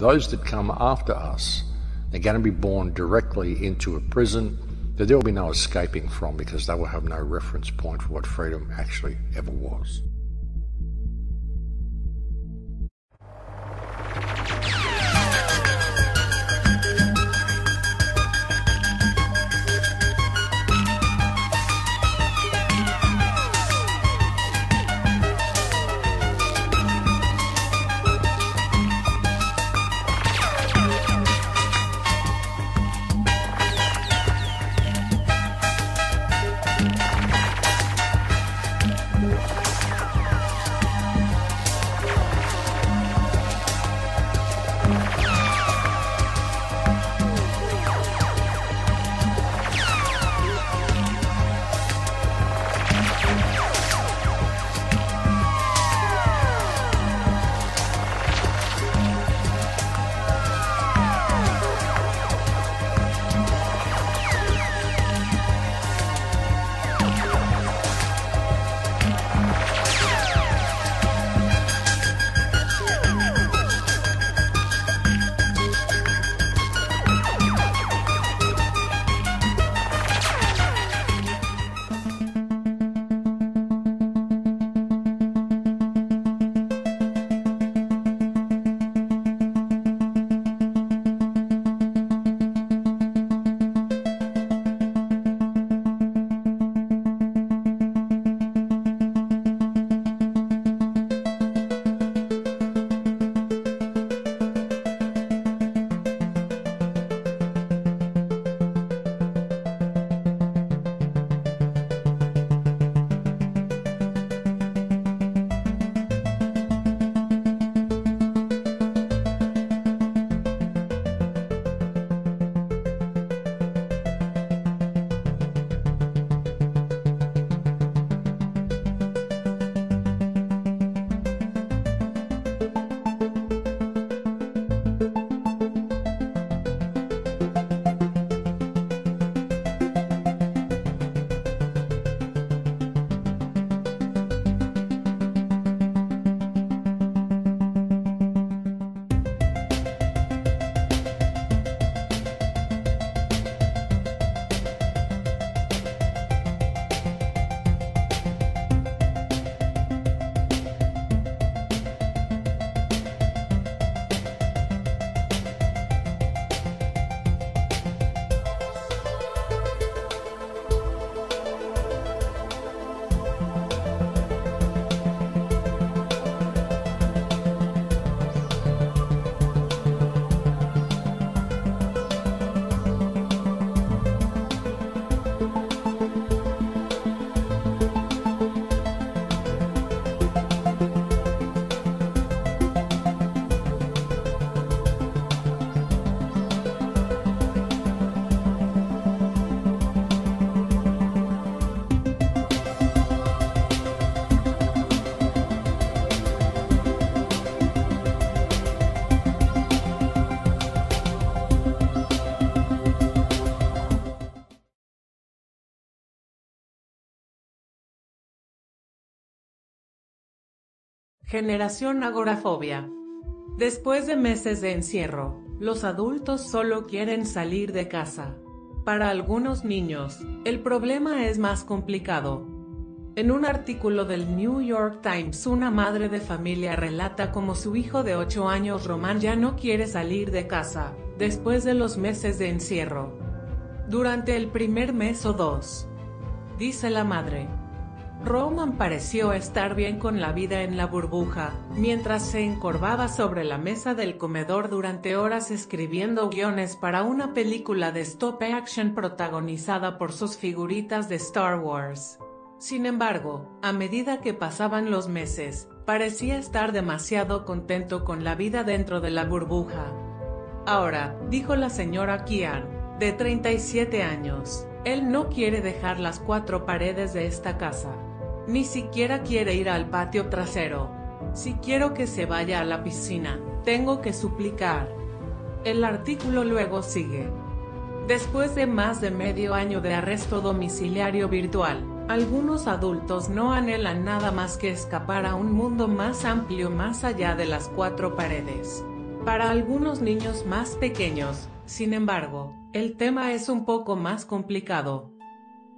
Those that come after us, they're going to be born directly into a prison that there will be no escaping from because they will have no reference point for what freedom actually ever was. Generación agorafobia. Después de meses de encierro, los adultos solo quieren salir de casa. Para algunos niños, el problema es más complicado. En un artículo del New York Times, una madre de familia relata cómo su hijo de 8 años, Román, ya no quiere salir de casa, después de los meses de encierro. Durante el primer mes o dos, dice la madre, Roman pareció estar bien con la vida en la burbuja, mientras se encorvaba sobre la mesa del comedor durante horas escribiendo guiones para una película de stop action protagonizada por sus figuritas de Star Wars. Sin embargo, a medida que pasaban los meses, parecía estar demasiado contento con la vida dentro de la burbuja. Ahora, dijo la señora Kian, de 37 años, él no quiere dejar las cuatro paredes de esta casa. Ni siquiera quiere ir al patio trasero. Si quiero que se vaya a la piscina, tengo que suplicar. El artículo luego sigue. Después de más de medio año de arresto domiciliario virtual, algunos adultos no anhelan nada más que escapar a un mundo más amplio más allá de las cuatro paredes. Para algunos niños más pequeños, sin embargo, el tema es un poco más complicado.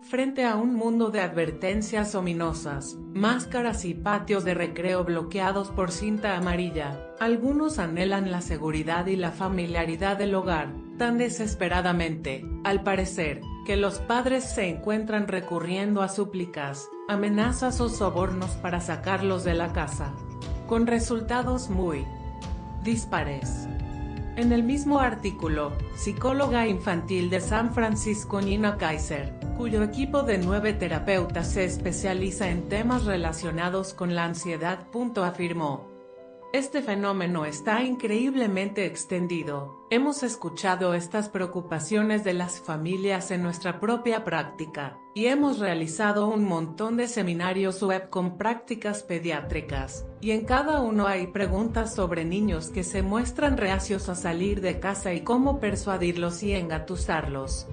Frente a un mundo de advertencias ominosas, máscaras y patios de recreo bloqueados por cinta amarilla, algunos anhelan la seguridad y la familiaridad del hogar, tan desesperadamente, al parecer, que los padres se encuentran recurriendo a súplicas, amenazas o sobornos para sacarlos de la casa. Con resultados muy dispares. En el mismo artículo, psicóloga infantil de San Francisco Nina Kaiser, cuyo equipo de nueve terapeutas se especializa en temas relacionados con la ansiedad. afirmó, este fenómeno está increíblemente extendido. Hemos escuchado estas preocupaciones de las familias en nuestra propia práctica, y hemos realizado un montón de seminarios web con prácticas pediátricas, y en cada uno hay preguntas sobre niños que se muestran reacios a salir de casa y cómo persuadirlos y engatusarlos.